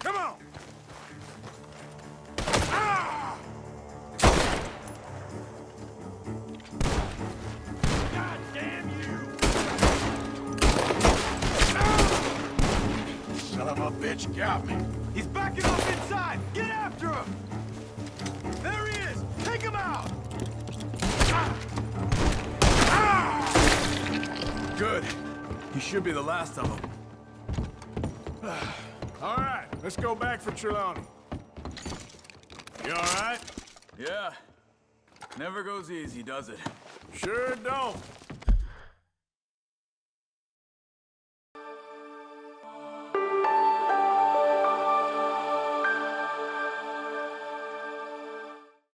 Come on! Ah! God damn bitch got me. He's backing off inside! Get after him! There he is! Take him out! Good. He should be the last of them. All right, let's go back for Trelawney. You all right? Yeah. Never goes easy, does it? Sure don't.